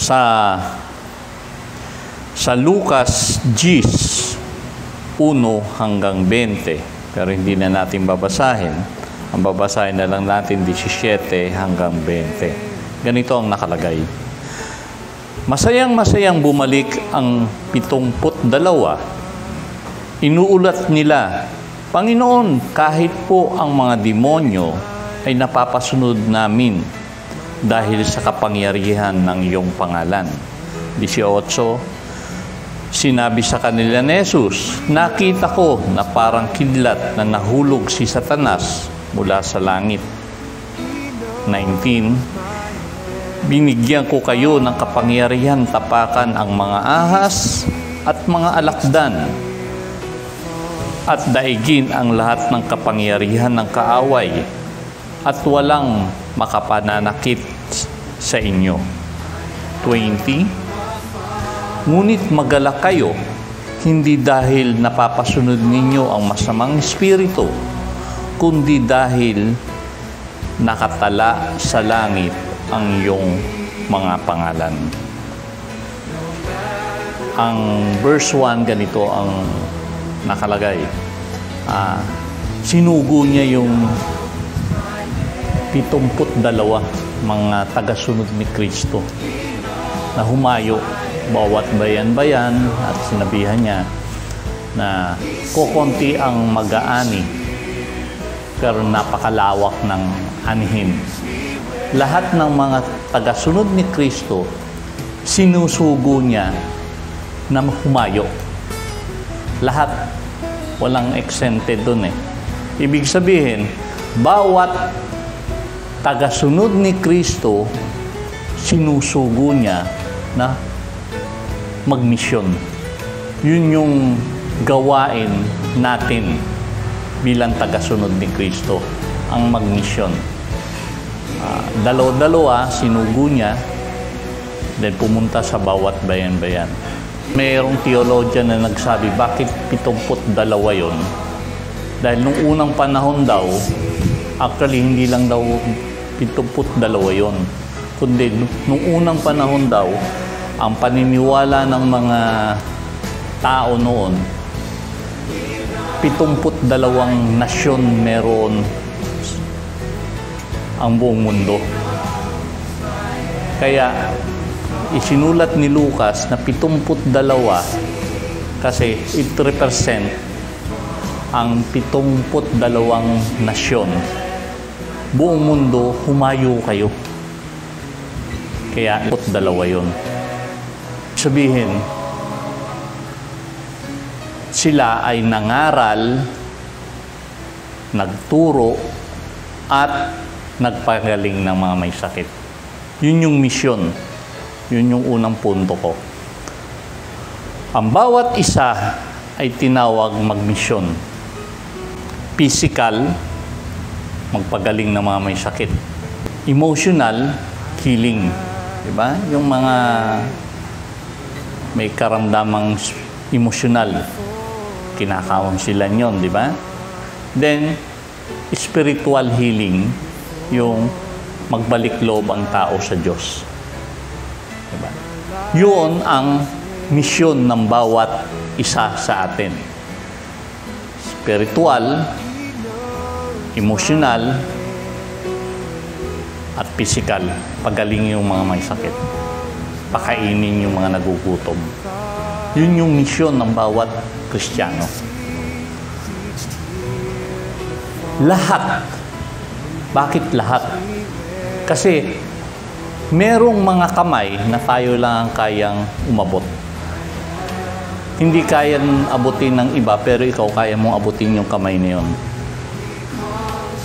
sa sa Lucas 10 1 hanggang 20 pero hindi na natin babasahin. Ang babasahin na lang natin 17 hanggang 20 ganito ang nakalagay. Masayang masayang bumalik ang 72 inuulat nila Panginoon kahit po ang mga demonyo ay napapasunod namin dahil sa kapangyarihan ng iyong pangalan 18 Sinabi sa kanila ni Jesus, Nakita ko na parang kidlat na nahulog si Satanas mula sa langit. 19. Binigyan ko kayo ng kapangyarihan tapakan ang mga ahas at mga alakdan at daigin ang lahat ng kapangyarihan ng kaaway at walang makapananakit sa inyo. 20 Ngunit magalak kayo, hindi dahil napapasunod ninyo ang masamang espiritu, kundi dahil nakatala sa langit ang iyong mga pangalan. Ang verse 1, ganito ang nakalagay. Ah, sinugo niya yung 72 mga tagasunod ni Kristo na humayo bawat bayan-bayan at sinabihan niya na kukonti ang mag-aani pero napakalawak ng anhin. Lahat ng mga tagasunod ni Kristo, sinusugo niya na humayo. Lahat, walang exempted doon eh. Ibig sabihin, bawat tagasunod ni Kristo, sinusugo niya na magmisyon. Yun yung gawain natin bilang tagasunod ni Kristo, ang magmisyon. Uh, dalaw-dalawa, sinugo niya, then pumunta sa bawat bayan-bayan. Mayroong theologian na nagsabi, bakit 72 yon? Dahil nung unang panahon daw, actually hindi lang daw 72 yon, kundi nung unang panahon daw, ang paniniwala ng mga tao noon, 72 nasyon meron ang buong mundo. Kaya isinulat ni Lucas na 72 kasi it represent ang 72 nasyon. Buong mundo, humayo kayo. Kaya 72 yun. Sabihin, sila ay nangaral, nagturo, at nagpagaling ng mga may sakit. Yun yung misyon. Yun yung unang punto ko. Ang bawat isa ay tinawag magmisyon. Physical, magpagaling ng mga may sakit. Emotional, healing. Diba? Yung mga may karamdamang emosyonal. Kinakawang sila yon, di ba? Then, spiritual healing, yung magbalik loob ang tao sa Diyos. Diba? Yun ang misyon ng bawat isa sa atin. Spiritual, emotional, at physical. Pagaling yung mga may sakit pakainin yung mga nagugutom. Yun yung misyon ng bawat Kristiyano. Lahat. Bakit lahat? Kasi merong mga kamay na tayo lang ang kayang umabot. Hindi kayang abutin ng iba, pero ikaw kaya mong abutin yung kamay na yun.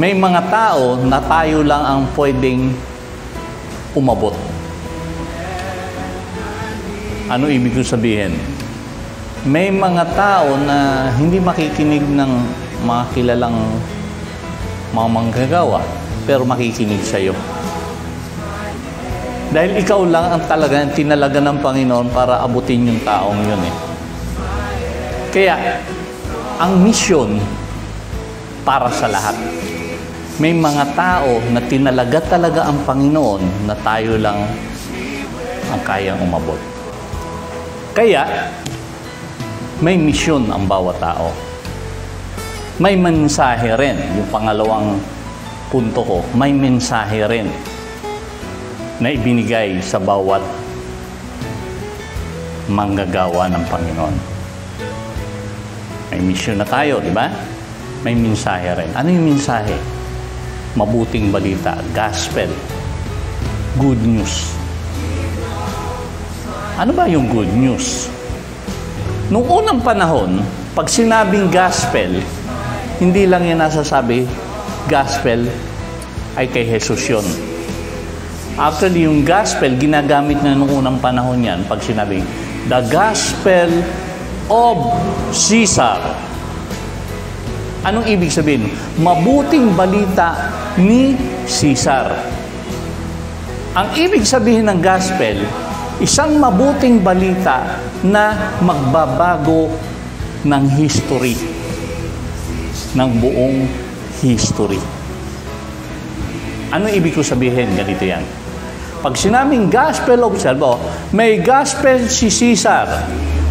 May mga tao na tayo lang ang pwedeng umabot. Ano ibig ko sabihin? May mga tao na hindi makikinig ng mga kilalang mga manggagawa, pero makikinig sa iyo. Dahil ikaw lang ang talaga tinalaga ng Panginoon para abutin yung taong yun eh. Kaya, ang misyon para sa lahat. May mga tao na tinalaga talaga ang Panginoon na tayo lang ang kayang umabot. Kaya, may misyon ang bawat tao. May mensahe rin. Yung pangalawang punto ko, may mensahe rin na ibinigay sa bawat manggagawa ng Panginoon. May misyon na tayo, di ba? May mensahe rin. Ano yung mensahe? Mabuting balita, gospel, good news. Ano ba yung good news? Noong unang panahon, pag sinabing gospel, hindi lang yan nasasabi, gospel ay kay Jesus yun. Actually, yung gospel, ginagamit na noong unang panahon yan pag sinabi, the gospel of Caesar. Anong ibig sabihin? Mabuting balita ni Caesar. Ang ibig sabihin ng gospel, isang mabuting balita na magbabago ng history, ng buong history. Ano ibig ko sabihin? Ganito yan. Pag sinaming gospel of Salvo, may gospel si Caesar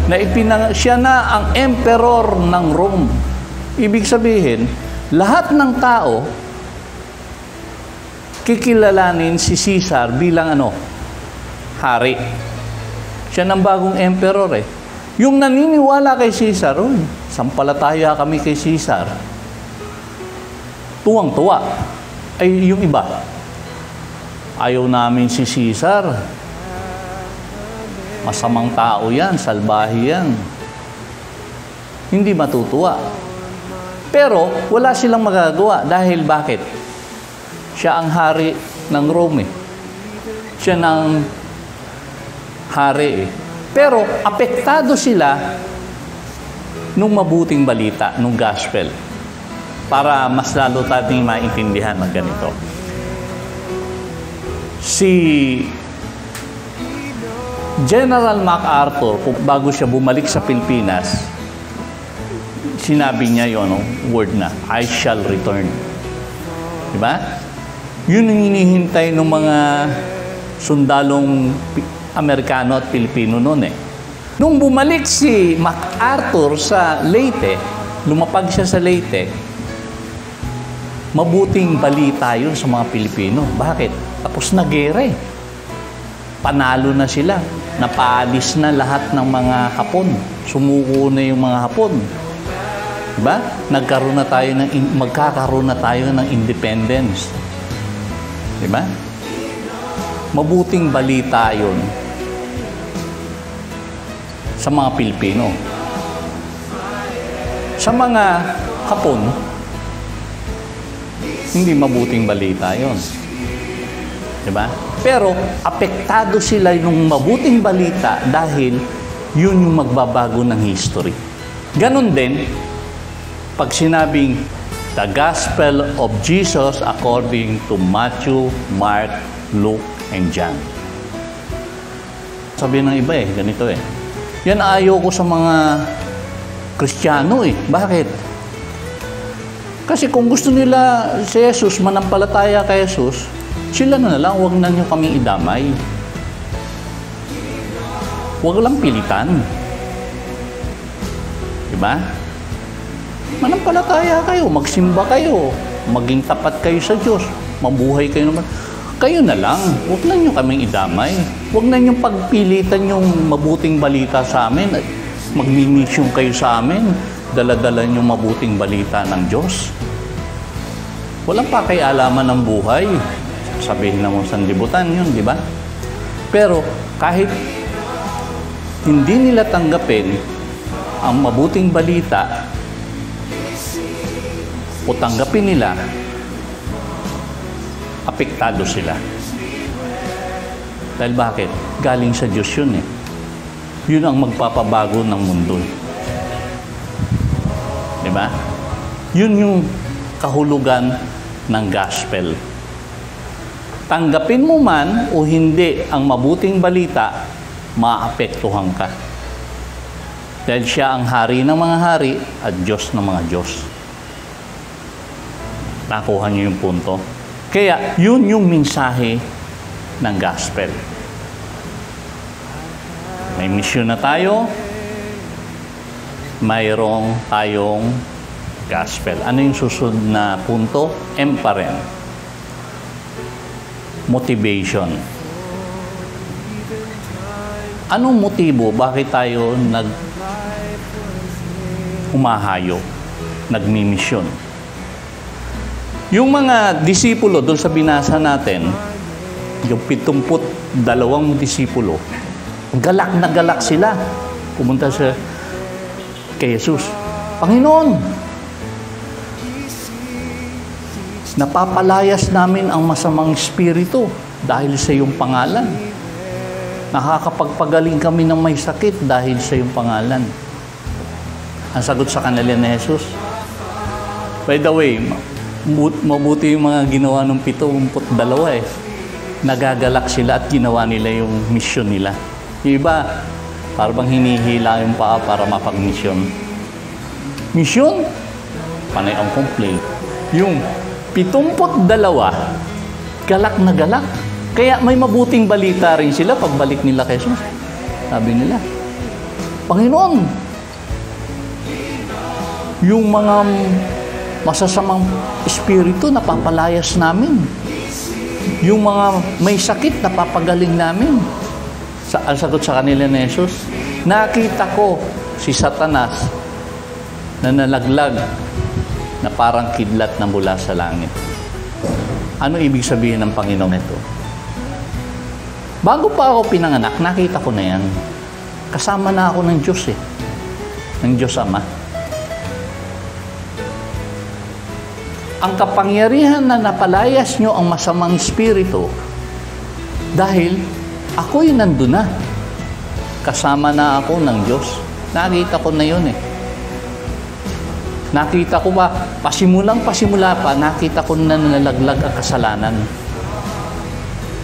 na ipinang, siya na ang emperor ng Rome. Ibig sabihin, lahat ng tao kikilalanin si Caesar bilang ano? Hari. Siya ng bagong emperor eh. Yung naniniwala kay Caesar, oh, sampalataya kami kay Caesar. Tuwang-tuwa. Ay, yung iba, Ayaw namin si Caesar. Masamang tao yan, salbahi yan. Hindi matutuwa. Pero wala silang magagawa dahil bakit? Siya ang hari ng Rome. Eh. Siya ng hari. Eh. Pero apektado sila nung mabuting balita, nung gospel. Para mas lalo natin maintindihan ng ganito si General MacArthur, bago siya bumalik sa Pilipinas, sinabi niya yun, no, word na, I shall return. Di ba? Yun ang hinihintay ng mga sundalong Amerikano at Pilipino noon eh. Nung bumalik si MacArthur sa Leyte, lumapag siya sa Leyte, mabuting balita yun sa mga Pilipino. Bakit? Tapos na gera. Panalo na sila. Napaalis na lahat ng mga Hapon. Sumuko na yung mga Hapon. Diba? Nagkaroon na tayo ng, magkakaroon na tayo ng independence. Diba? Mabuting balita yun sa mga Pilipino. Sa mga Hapon, hindi mabuting balita yon. Diba? Pero apektado sila ng mabuting balita dahil yun yung magbabago ng history. Ganon din, pag sinabing the Gospel of Jesus according to Matthew, Mark, Luke, and John. Sabi ng iba eh, ganito eh. Yan ayaw ko sa mga Kristiyano eh. Bakit? Kasi kung gusto nila si Jesus, manampalataya kay Jesus, sila na lang, huwag na nyo kami idamay. Huwag lang pilitan. Diba? Manampalataya kayo, magsimba kayo, maging tapat kayo sa Diyos, mabuhay kayo naman. Kayo na lang, huwag na nyo kaming idamay. Huwag na nyo pagpilitan yung mabuting balita sa amin. Magmimisyon kayo sa amin, daladala nyo mabuting balita ng Diyos. Walang pakialaman ng buhay sabihin na mo sanlibutan yun, di ba? Pero kahit hindi nila tanggapin ang mabuting balita o tanggapin nila, apektado sila. Dahil bakit? Galing sa Diyos yun eh. Yun ang magpapabago ng mundo. Di ba? Yun yung kahulugan ng gospel. Tanggapin mo man o hindi ang mabuting balita, maapektuhan ka. Dahil siya ang hari ng mga hari at Diyos ng mga Diyos. Nakuha niyo yung punto. Kaya yun yung mensahe ng gospel. May misyon na tayo. Mayroong tayong gospel. Ano yung susunod na punto? M pa rin. Motivation. Anong motibo? Bakit tayo nag humahayo, nagmimisyon? Yung mga disipulo, doon sa binasa natin, yung pitumput dalawang disipulo, galak na galak sila. Pumunta sa kay Jesus. Panginoon, napapalayas namin ang masamang espiritu dahil sa iyong pangalan. Nakakapagpagaling kami ng may sakit dahil sa iyong pangalan. Ang sagot sa kanila ni Jesus, By the way, mabuti yung mga ginawa ng pito, umput dalawa eh. Nagagalak sila at ginawa nila yung mission nila. Yung iba, parang hinihila yung paa para mapag-mission. Mission? Panay ang complaint. Yung pitumpot dalawa, galak na galak. Kaya may mabuting balita rin sila pagbalik nila kay Jesus. Sabi nila, Panginoon, yung mga masasamang espiritu napapalayas namin. Yung mga may sakit napapagaling namin. Sa, ang sagot sa kanila ni Jesus, nakita ko si Satanas na nalaglag na parang kidlat na mula sa langit. Ano ibig sabihin ng Panginoon ito? Bago pa ako pinanganak, nakita ko na yan. Kasama na ako ng Diyos eh. Ng Diyos Ama. Ang kapangyarihan na napalayas nyo ang masamang espiritu dahil ako'y nandun na. Kasama na ako ng Diyos. Nakita ko na yun eh. Nakita ko ba, pasimulang pasimula pa, nakita ko na nalaglag ang kasalanan.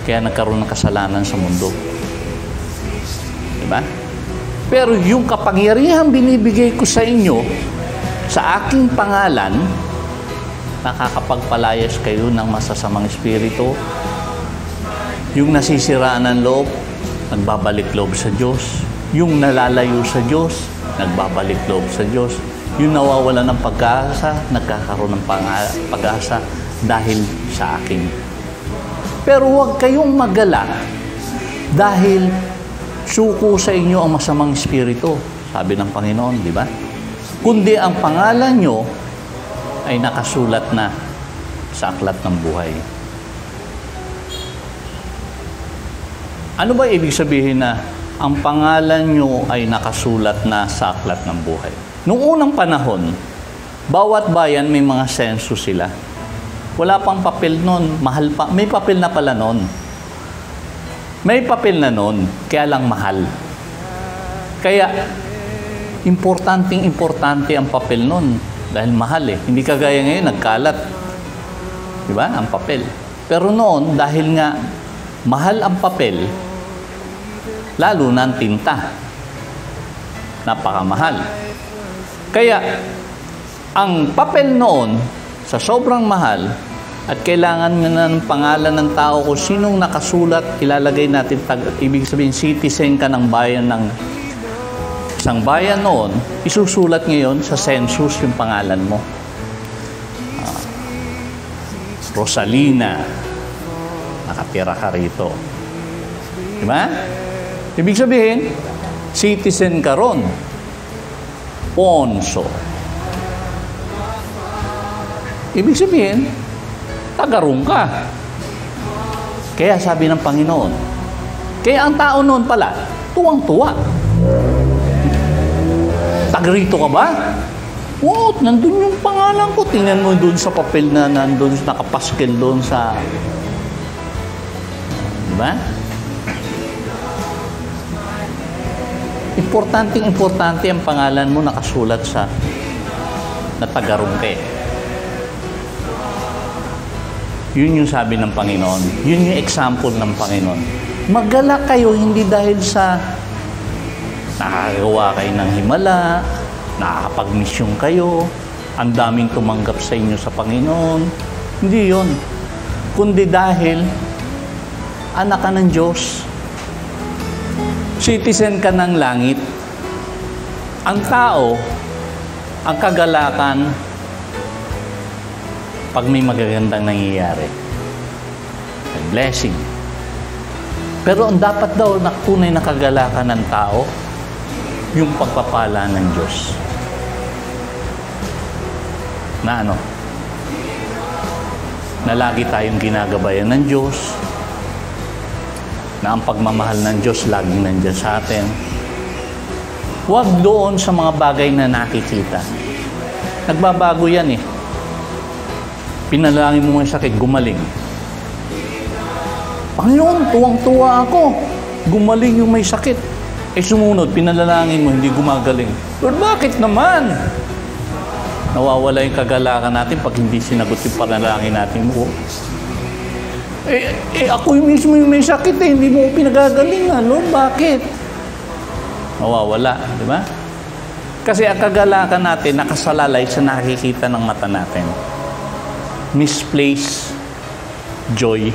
Kaya nagkaroon ng kasalanan sa mundo. Diba? Pero yung kapangyarihan binibigay ko sa inyo, sa aking pangalan, nakakapagpalayas kayo ng masasamang espiritu. Yung nasisiraan ng loob, nagbabalik loob sa Diyos. Yung nalalayo sa Diyos, nagbabalik loob sa Diyos. Yung nawawala ng pag-asa, nagkakaroon ng pag-asa dahil sa akin. Pero huwag kayong magala dahil suko sa inyo ang masamang espiritu, sabi ng Panginoon, di ba? Kundi ang pangalan nyo ay nakasulat na sa aklat ng buhay. Ano ba ibig sabihin na ang pangalan nyo ay nakasulat na sa aklat ng buhay? Noong unang panahon, bawat bayan may mga senso sila. Wala pang papel noon, mahal pa. May papel na pala noon. May papel na noon, kaya lang mahal. Kaya, importanteng importante ang papel noon dahil mahal eh. Hindi kagaya ngayon, nagkalat. Di ba? Ang papel. Pero noon, dahil nga mahal ang papel, lalo na ang tinta. Napakamahal. Kaya, ang papel noon, sa sobrang mahal, at kailangan nga ng pangalan ng tao kung sinong nakasulat, ilalagay natin, tag, ibig sabihin, citizen ka ng bayan ng isang bayan noon, isusulat ngayon sa census yung pangalan mo. Uh, Rosalina, nakatira ka rito. Di ba? Ibig sabihin, citizen ka ron. Ponso. Ibig sabihin, tagarong ka. Kaya sabi ng Panginoon, kaya ang tao noon pala, tuwang-tuwa tagrito ka ba? Oo, nandun yung pangalan ko. Tingnan mo dun sa papel na nandun, nakapaskel doon sa... Diba? Importanteng importante ang pangalan mo nakasulat sa natagarong ka Yun yung sabi ng Panginoon. Yun yung example ng Panginoon. Magala kayo hindi dahil sa nakakagawa kayo ng himala, nakakapag-mission kayo, ang daming tumanggap sa inyo sa Panginoon. Hindi yon. Kundi dahil anak ka ng Diyos. Citizen ka ng langit. Ang tao, ang kagalakan, pag may magagandang nangyayari. May blessing. Pero ang dapat daw na tunay na kagalakan ng tao, yung pagpapala ng Diyos. Na ano? Na lagi tayong ginagabayan ng Diyos, na ang pagmamahal ng Diyos laging nandiyan sa atin. Huwag doon sa mga bagay na nakikita. Nagbabago yan eh. Pinalangin mo yung sakit, gumaling. Panginoon, tuwang-tuwa ako. Gumaling yung may sakit. Eh sumunod, pinalangin mo, hindi gumagaling. Lord, bakit naman? Nawawala yung kagalakan natin pag hindi sinagot yung panalangin natin mo. Eh, eh ako yung mismo yung may sakit eh, hindi mo pinagagalingan. Lord, bakit? Nawawala, di ba? Kasi ang kagalakan natin nakasalalay sa nakikita ng mata natin. Misplaced joy.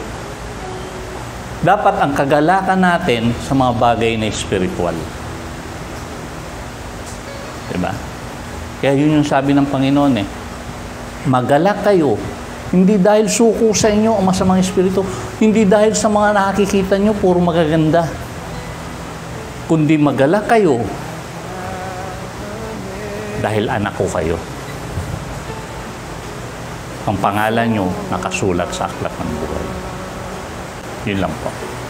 Dapat ang kagalakan natin sa mga bagay na spiritual. Diba? Kaya yun yung sabi ng Panginoon eh. Magalak kayo hindi dahil suko sa inyo ang masamang espiritu. Hindi dahil sa mga nakikita nyo, puro magaganda. Kundi magalak kayo dahil anak ko kayo. Ang pangalan nyo nakasulat sa aklat ng buhay. Yun lang po.